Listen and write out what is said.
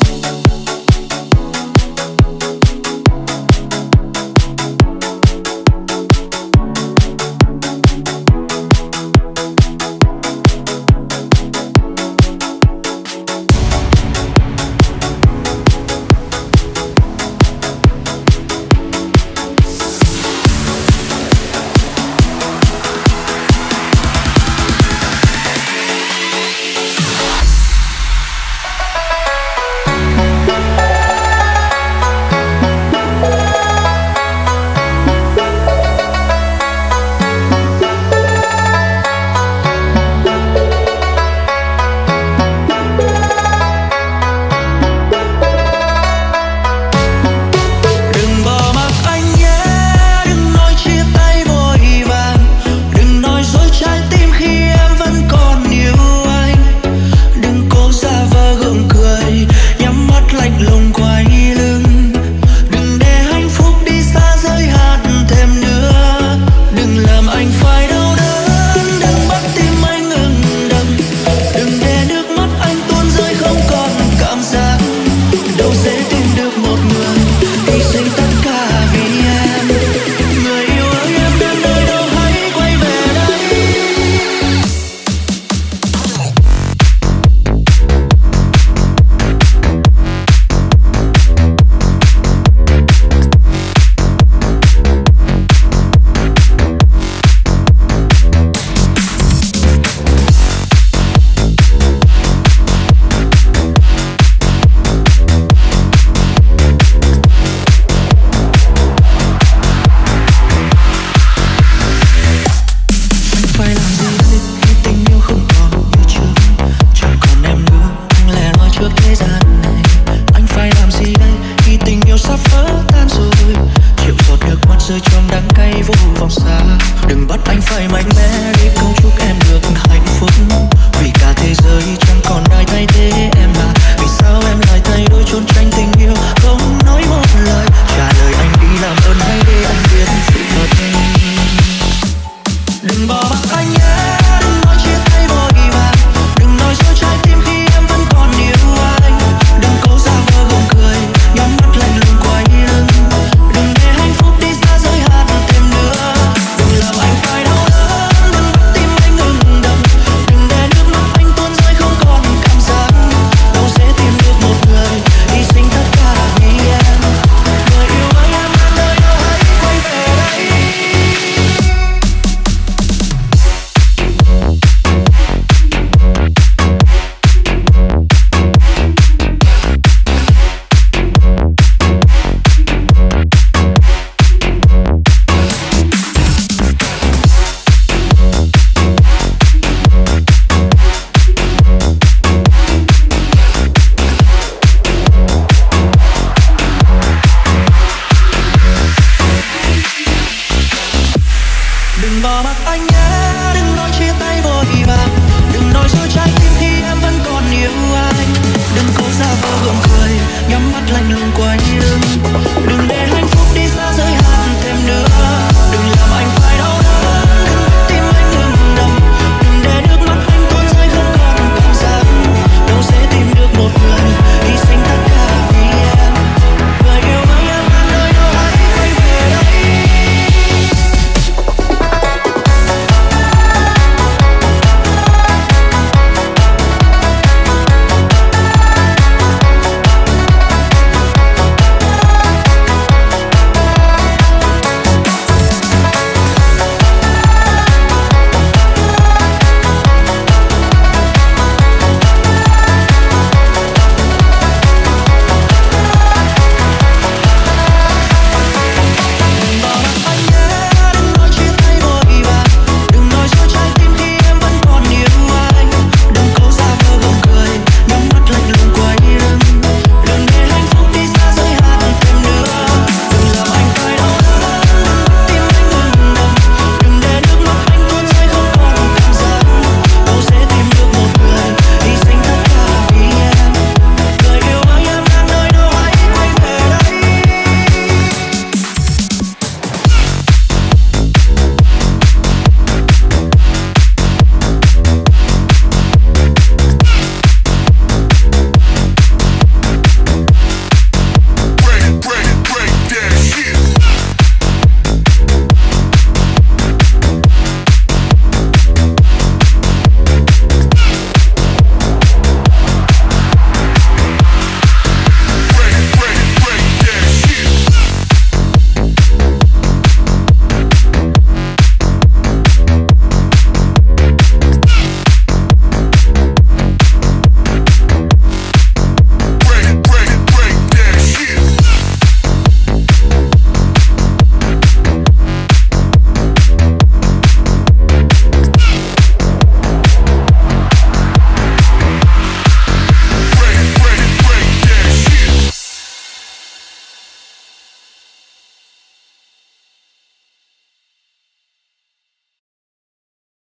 Thank mañana. как